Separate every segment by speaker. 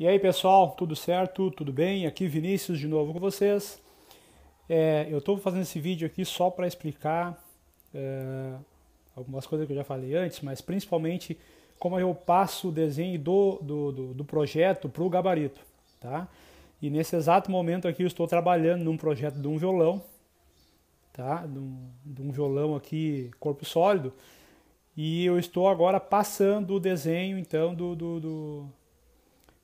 Speaker 1: E aí pessoal, tudo certo? Tudo bem? Aqui Vinícius de novo com vocês. É, eu estou fazendo esse vídeo aqui só para explicar é, algumas coisas que eu já falei antes, mas principalmente como eu passo o desenho do, do, do, do projeto para o gabarito. Tá? E nesse exato momento aqui eu estou trabalhando num projeto de um violão, tá? de, um, de um violão aqui corpo sólido, e eu estou agora passando o desenho então do, do, do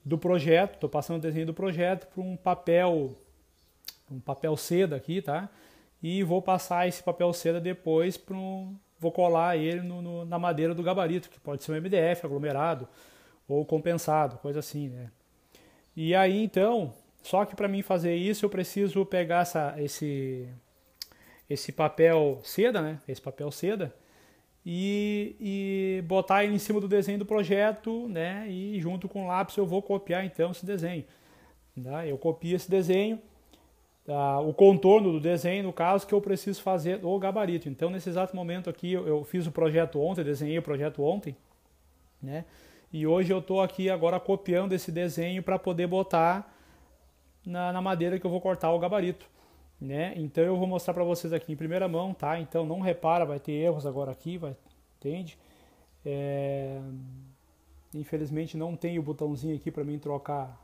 Speaker 1: do projeto, estou passando o desenho do projeto para um papel, um papel seda aqui, tá? E vou passar esse papel seda depois para um, vou colar ele no, no, na madeira do gabarito, que pode ser um MDF aglomerado ou compensado, coisa assim, né? E aí então, só que para mim fazer isso eu preciso pegar essa, esse, esse papel seda, né? Esse papel seda e, e botar ele em cima do desenho do projeto, né? E junto com o lápis eu vou copiar então esse desenho. Tá? Eu copio esse desenho, tá? o contorno do desenho, no caso, que eu preciso fazer o gabarito. Então, nesse exato momento aqui, eu, eu fiz o projeto ontem, desenhei o projeto ontem, né? E hoje eu estou aqui agora copiando esse desenho para poder botar na, na madeira que eu vou cortar o gabarito né? Então eu vou mostrar para vocês aqui em primeira mão, tá? Então não repara, vai ter erros agora aqui, vai, entende? É... Infelizmente não tem o botãozinho aqui para mim trocar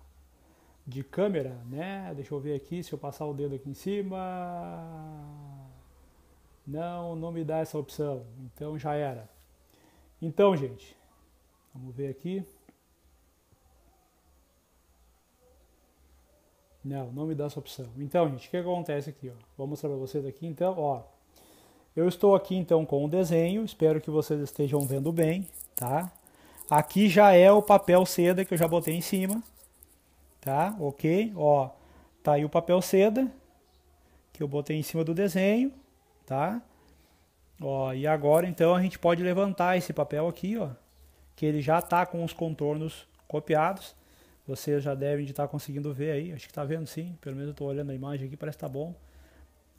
Speaker 1: de câmera, né? Deixa eu ver aqui se eu passar o dedo aqui em cima. Não, não me dá essa opção. Então já era. Então, gente, vamos ver aqui. Não, não me dá essa opção. Então, gente, o que acontece aqui? Ó? Vou mostrar para vocês aqui. Então, ó, eu estou aqui então com o desenho. Espero que vocês estejam vendo bem, tá? Aqui já é o papel seda que eu já botei em cima, tá? Ok? Ó, tá aí o papel seda que eu botei em cima do desenho, tá? Ó, e agora então a gente pode levantar esse papel aqui, ó, que ele já tá com os contornos copiados. Vocês já devem estar conseguindo ver aí. Acho que está vendo sim. Pelo menos eu estou olhando a imagem aqui, parece que tá bom.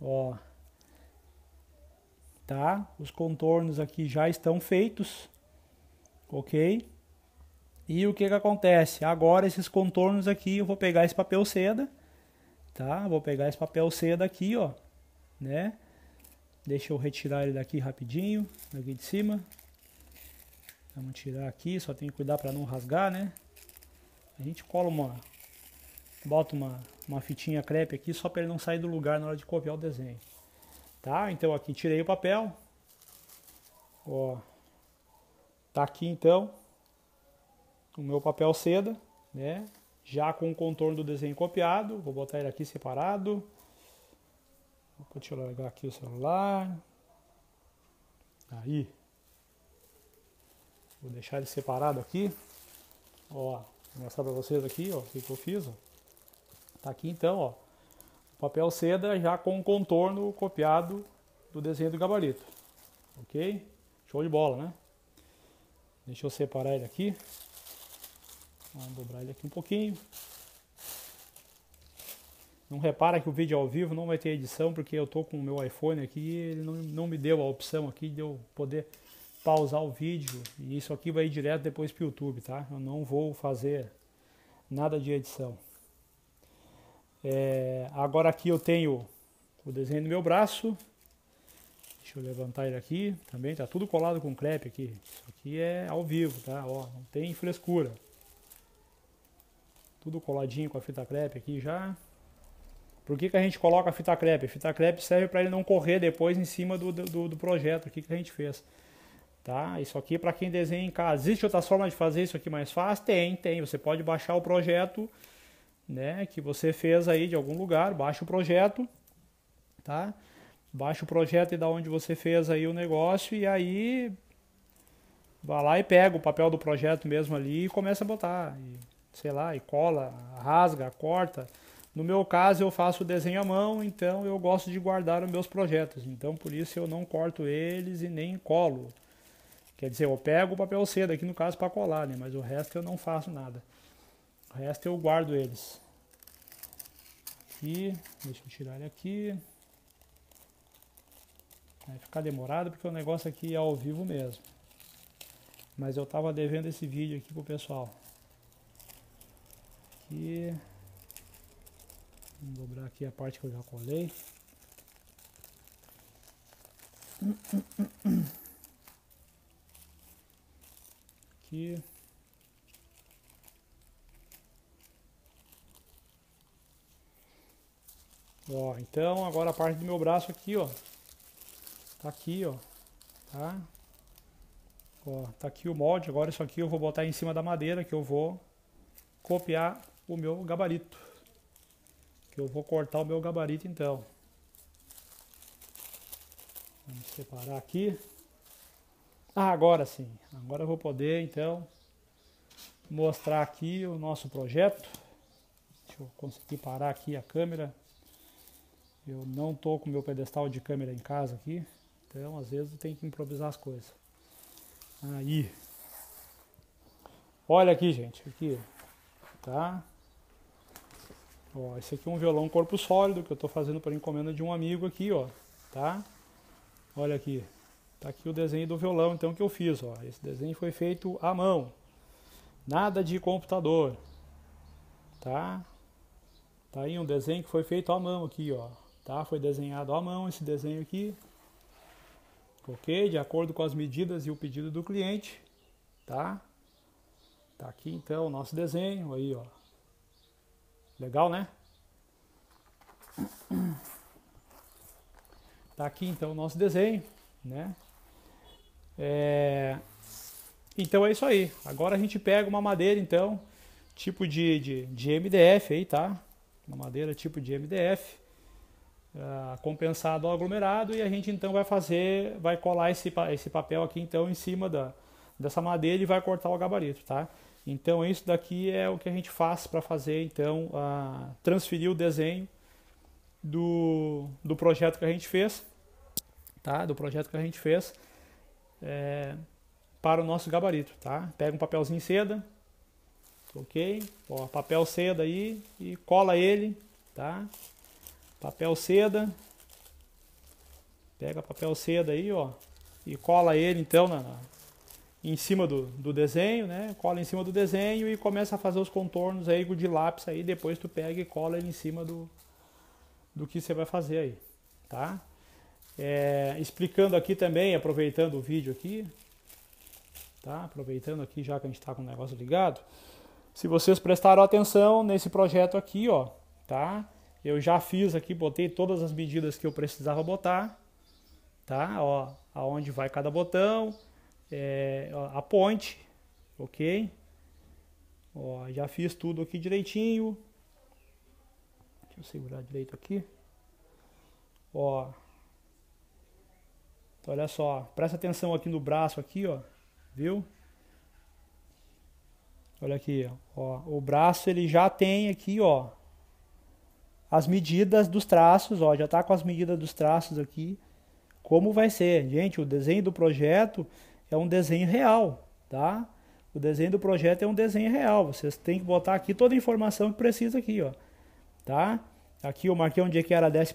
Speaker 1: Ó. Tá? Os contornos aqui já estão feitos. Ok? E o que que acontece? Agora esses contornos aqui, eu vou pegar esse papel seda. Tá? Vou pegar esse papel seda aqui, ó. Né? Deixa eu retirar ele daqui rapidinho. Daqui de cima. Vamos tirar aqui, só tem que cuidar para não rasgar, né? A gente cola uma, bota uma, uma fitinha crepe aqui só para ele não sair do lugar na hora de copiar o desenho. Tá? Então aqui tirei o papel. Ó, tá aqui então o meu papel seda, né? Já com o contorno do desenho copiado. Vou botar ele aqui separado. Deixa eu aqui o celular. Aí. Vou deixar ele separado aqui. Ó, Vou mostrar para vocês aqui, ó, o que, eu fiz, ó. Tá aqui então, ó. O papel seda já com o contorno copiado do desenho do gabarito. Ok? Show de bola, né? Deixa eu separar ele aqui. Vamos dobrar ele aqui um pouquinho. Não repara que o vídeo ao vivo não vai ter edição, porque eu tô com o meu iPhone aqui e ele não, não me deu a opção aqui de eu poder pausar o vídeo e isso aqui vai ir direto depois para o YouTube, tá? Eu não vou fazer nada de edição. É, agora aqui eu tenho o desenho do meu braço. Deixa eu levantar ele aqui. Também tá tudo colado com crepe aqui. Isso aqui é ao vivo, tá? Ó, não tem frescura. Tudo coladinho com a fita crepe aqui já. Por que, que a gente coloca a fita crepe? A fita crepe serve para ele não correr depois em cima do, do, do projeto aqui que a gente fez. Tá? Isso aqui para quem desenha em casa. Existe outra forma de fazer isso aqui mais fácil? Tem, tem. Você pode baixar o projeto, né, que você fez aí de algum lugar, baixa o projeto, tá? Baixa o projeto e da onde você fez aí o negócio e aí vai lá e pega o papel do projeto mesmo ali e começa a botar, e, sei lá, e cola, rasga, corta. No meu caso eu faço o desenho à mão, então eu gosto de guardar os meus projetos. Então por isso eu não corto eles e nem colo. Quer dizer, eu pego o papel seda aqui no caso para colar, né? Mas o resto eu não faço nada. O resto eu guardo eles. Aqui, deixa eu tirar ele aqui. Vai ficar demorado porque o negócio aqui é ao vivo mesmo. Mas eu tava devendo esse vídeo aqui pro pessoal. aqui. Dobrar aqui a parte que eu já colei. Aqui. Ó, então agora a parte do meu braço aqui, ó. Tá aqui, ó. Tá? Ó, tá aqui o molde. Agora isso aqui eu vou botar em cima da madeira que eu vou copiar o meu gabarito. Que eu vou cortar o meu gabarito então. Vamos separar aqui. Ah, agora sim. Agora eu vou poder então mostrar aqui o nosso projeto. Deixa eu conseguir parar aqui a câmera. Eu não tô com meu pedestal de câmera em casa aqui, então às vezes tem que improvisar as coisas. Aí. Olha aqui, gente, aqui, tá? Ó, esse aqui é um violão corpo sólido que eu tô fazendo por encomenda de um amigo aqui, ó, tá? Olha aqui. Tá aqui o desenho do violão, então que eu fiz, ó. Esse desenho foi feito à mão. Nada de computador. Tá? Tá aí um desenho que foi feito à mão aqui, ó tá? Foi desenhado à mão esse desenho aqui, ok? De acordo com as medidas e o pedido do cliente, tá? Tá aqui então o nosso desenho aí, ó. Legal, né? Tá aqui então o nosso desenho, né? É... Então é isso aí. Agora a gente pega uma madeira então, tipo de, de, de MDF aí, tá? Uma madeira tipo de MDF uh, compensado ao aglomerado e a gente então vai fazer, vai colar esse, esse papel aqui então em cima da, dessa madeira e vai cortar o gabarito, tá? Então isso daqui é o que a gente faz para fazer então uh, transferir o desenho do, do projeto que a gente fez, tá? Do projeto que a gente fez é, para o nosso gabarito, tá? Pega um papelzinho seda, ok? Ó, papel seda aí e cola ele, tá? Papel seda. Pega papel seda aí, ó. E cola ele então na, na, em cima do, do desenho, né? Cola em cima do desenho e começa a fazer os contornos aí de lápis aí. Depois tu pega e cola ele em cima do, do que você vai fazer aí, tá? É, explicando aqui também, aproveitando o vídeo aqui, tá? Aproveitando aqui já que a gente está com o negócio ligado. Se vocês prestaram atenção nesse projeto aqui, ó, tá? Eu já fiz aqui, botei todas as medidas que eu precisava botar, tá? Ó, aonde vai cada botão, é, a ponte, ok? Ó, já fiz tudo aqui direitinho. Deixa eu segurar direito aqui. Ó, então, olha só, presta atenção aqui no braço aqui, ó, viu? Olha aqui, ó, o braço ele já tem aqui, ó, as medidas dos traços, ó, já está com as medidas dos traços aqui, como vai ser. Gente, o desenho do projeto é um desenho real, tá? O desenho do projeto é um desenho real. Vocês têm que botar aqui toda a informação que precisa aqui, ó, tá? Aqui eu marquei onde é que era a 12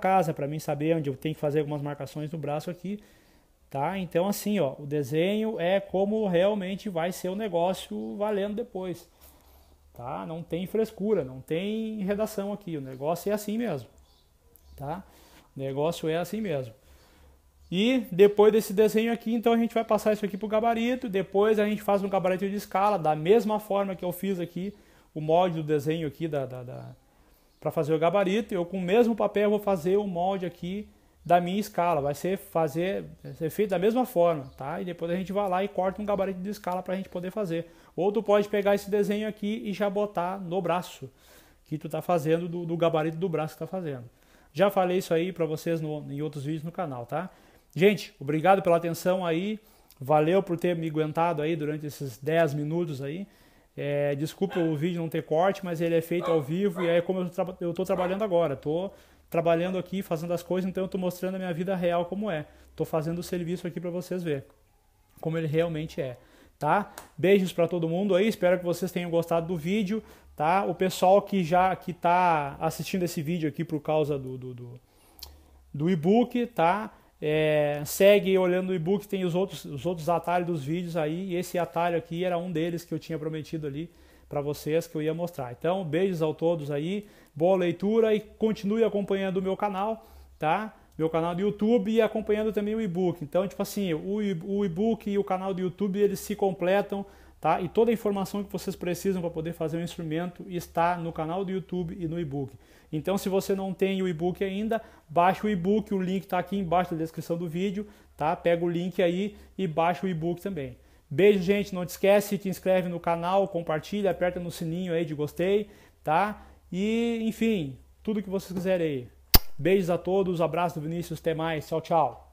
Speaker 1: casa, para mim saber onde eu tenho que fazer algumas marcações no braço aqui, tá? Então assim, ó, o desenho é como realmente vai ser o negócio valendo depois. Tá? Não tem frescura, não tem redação aqui. O negócio é assim mesmo. Tá? O negócio é assim mesmo. E depois desse desenho aqui, então a gente vai passar isso aqui para o gabarito. Depois a gente faz um gabarito de escala, da mesma forma que eu fiz aqui o molde do desenho aqui da, da, da para fazer o gabarito. Eu com o mesmo papel vou fazer o molde aqui da minha escala. Vai ser fazer vai ser feito da mesma forma, tá? E depois a gente vai lá e corta um gabarito de escala para a gente poder fazer. Ou tu pode pegar esse desenho aqui e já botar no braço que tu tá fazendo do, do gabarito do braço que tá fazendo. Já falei isso aí para vocês no, em outros vídeos no canal, tá? Gente, obrigado pela atenção aí. Valeu por ter me aguentado aí durante esses 10 minutos aí. É, desculpa o vídeo não ter corte, mas ele é feito ao vivo e é como eu, tra eu tô trabalhando agora. Tô trabalhando aqui, fazendo as coisas, então eu estou mostrando a minha vida real como é. Estou fazendo o serviço aqui para vocês ver como ele realmente é, tá? Beijos para todo mundo aí, espero que vocês tenham gostado do vídeo, tá? O pessoal que já que está assistindo esse vídeo aqui por causa do, do, do, do e-book, tá? É, segue olhando o e-book, tem os outros, os outros atalhos dos vídeos aí, e esse atalho aqui era um deles que eu tinha prometido ali para vocês que eu ia mostrar. Então, beijos a todos aí, boa leitura e continue acompanhando o meu canal, tá? Meu canal do YouTube e acompanhando também o e-book. Então, tipo assim, o e-book e o canal do YouTube, eles se completam, tá? E toda a informação que vocês precisam para poder fazer o um instrumento está no canal do YouTube e no e-book. Então, se você não tem o e-book ainda, baixe o e-book, o link está aqui embaixo da descrição do vídeo, tá? Pega o link aí e baixa o e-book também. Beijo, gente. Não te esquece, te inscreve no canal, compartilha, aperta no sininho aí de gostei, tá? E, enfim, tudo que vocês quiserem aí. Beijos a todos, abraço do Vinícius, até mais, tchau, tchau.